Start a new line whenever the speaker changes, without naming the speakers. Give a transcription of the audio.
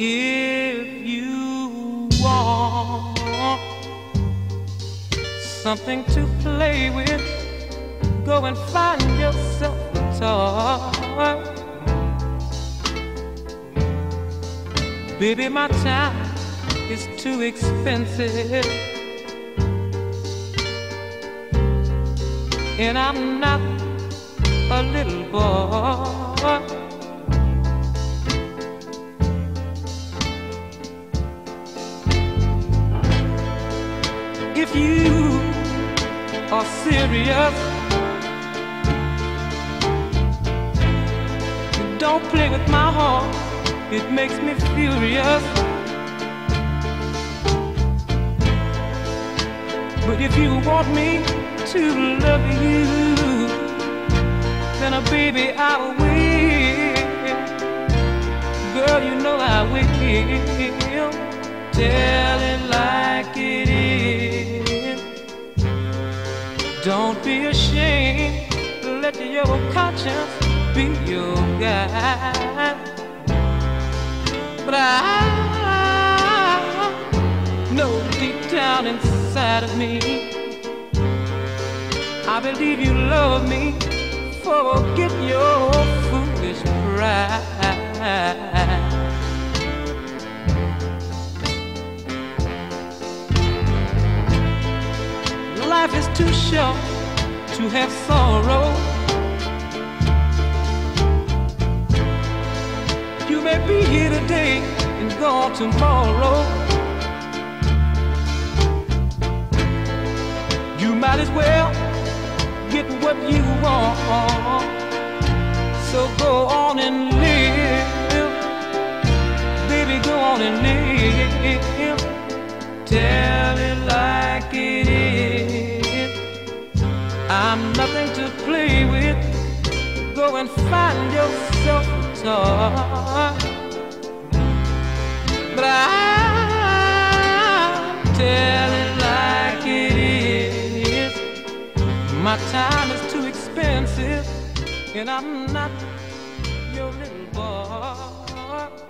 If you want something to play with, go and find yourself a toy. Baby, my time is too expensive. And I'm not a little boy. If you are serious. Don't play with my heart, it makes me furious. But if you want me to love you, then, a uh, baby, I will. Girl, you know I will. Tell Let your conscience be your guide. But I know deep down inside of me, I believe you love me. Forget your foolish pride. life is too short to have sorrow. Be here today and gone tomorrow. You might as well get what you want. So go on and live. Baby, go on and live. Tell and find yourself a. But I tell it like it is. My time is too expensive, and I'm not your little boy.